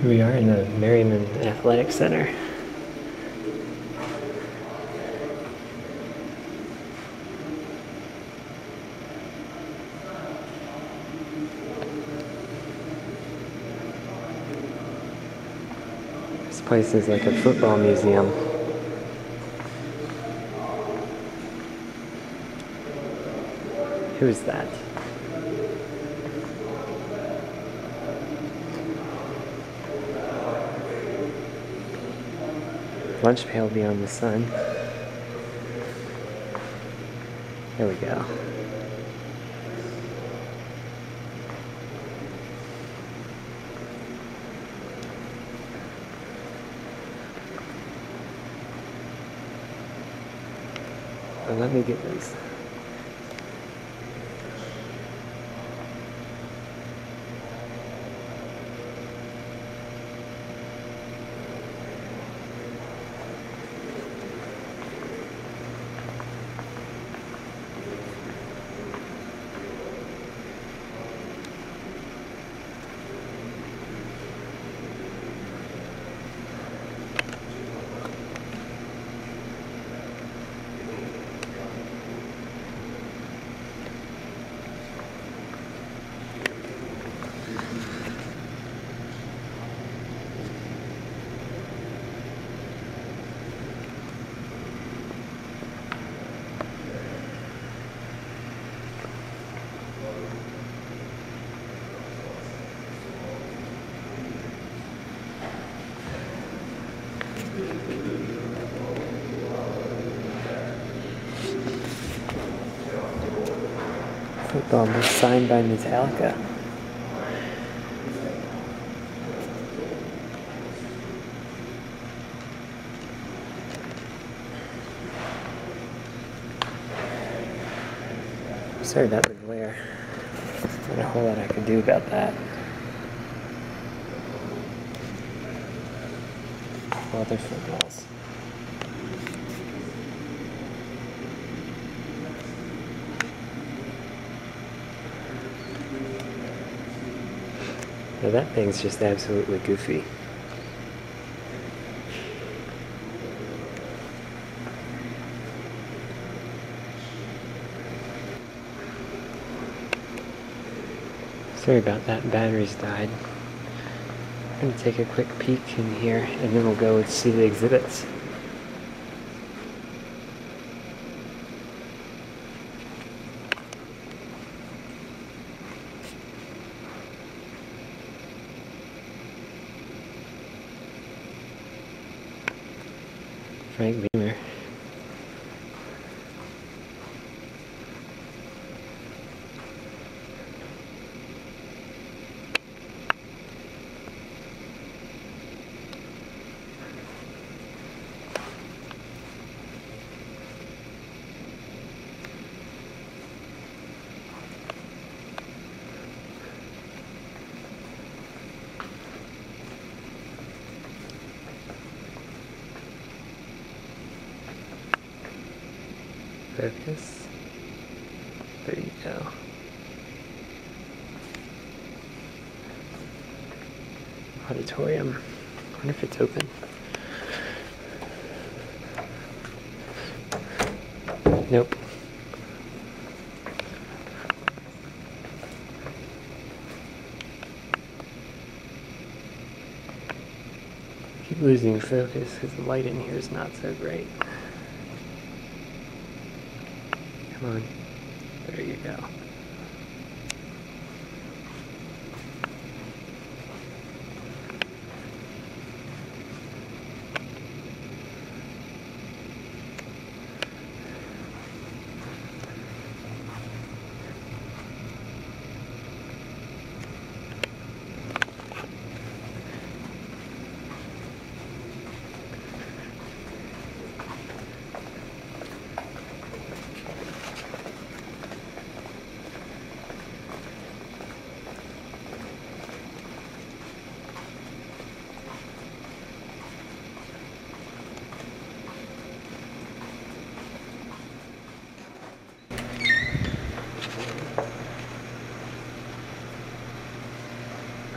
Here we are in the Merryman Athletic Center. This place is like a football museum. Who is that? Lunch pail beyond the sun. There we go. Let me get this. Football was signed by Metallica. Sorry about the glare. Not a whole lot I could do about that. There's footballs. Now that thing's just absolutely goofy. Sorry about that, batteries died. I'm gonna take a quick peek in here and then we'll go and see the exhibits. Frank Beamer. Focus. There you go. Auditorium. I wonder if it's open. Nope. Keep losing focus because the light in here is not so great. On. There you go.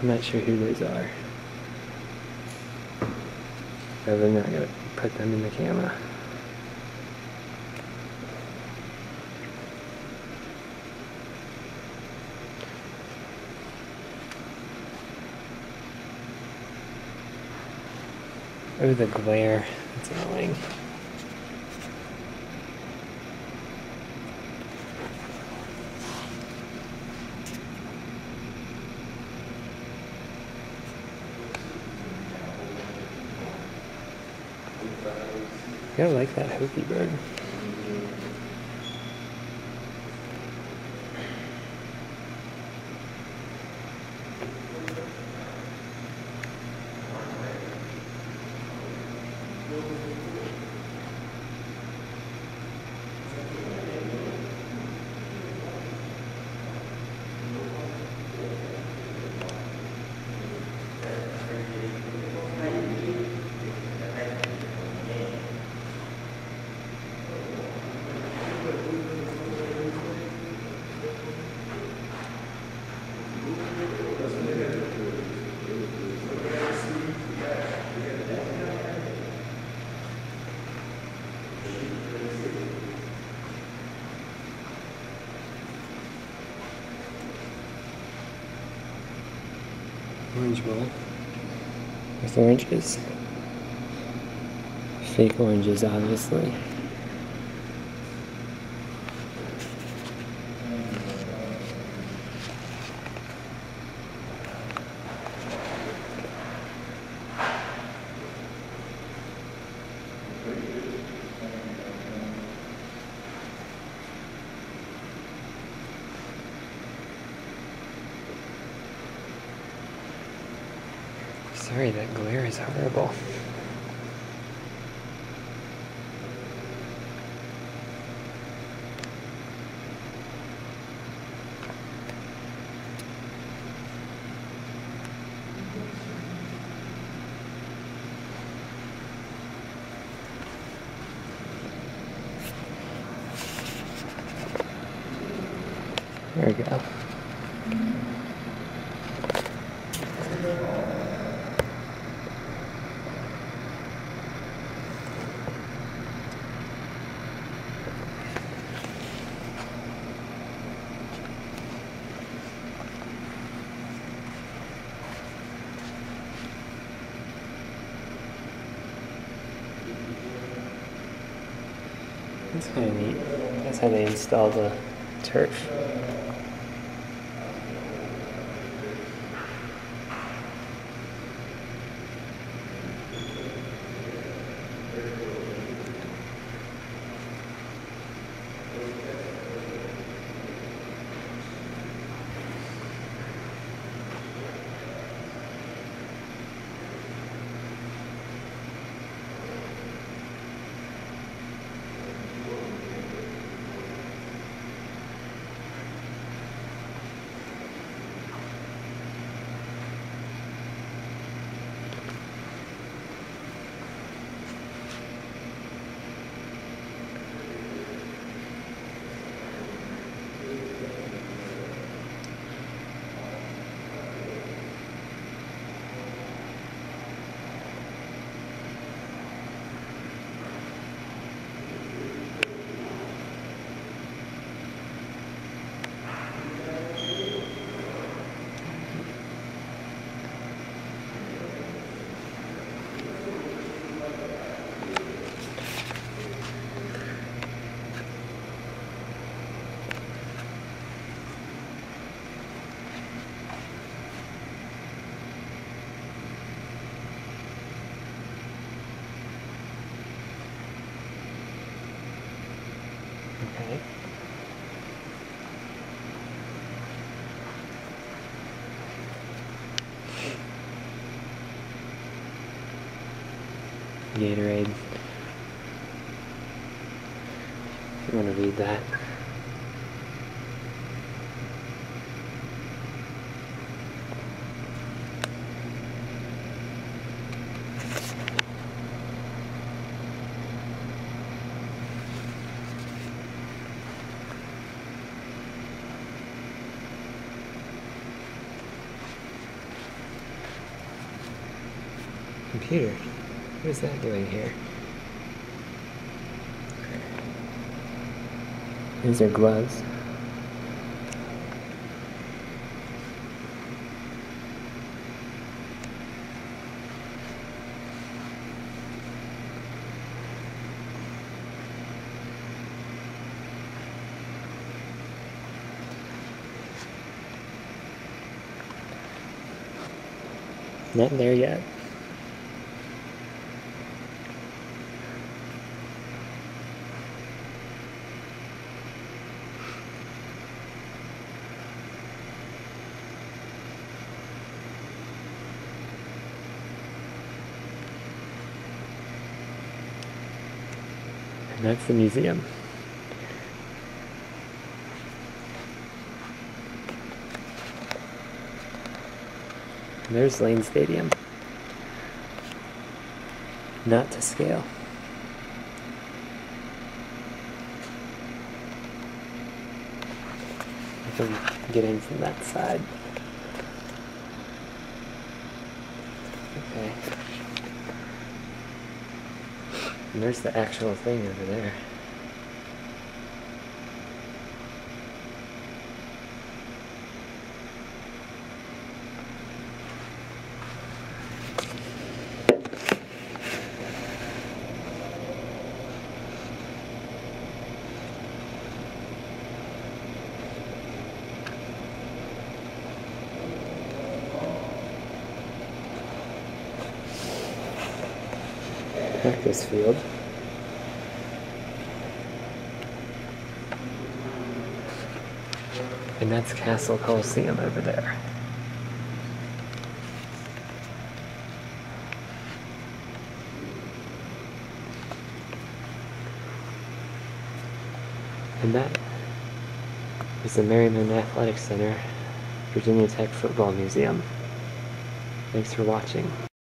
I'm not sure who those are. So then I gotta put them in the camera. Oh, the glare. It's annoying. I like that Hokie bird. Orange bowl with oranges. Fake oranges, obviously. Sorry, that glare is horrible. There we go. That's kind of neat. That's how they install the turf. Gatorade. If you want to read that. Computer. What is that doing here? These are gloves. Not there yet. That's the museum. There's Lane Stadium. Not to scale. I can get in from that side. And there's the actual thing over there. Practice field. And that's Cassell Coliseum over there. And that is the Merryman Athletic Center, Virginia Tech Football Museum. Thanks for watching.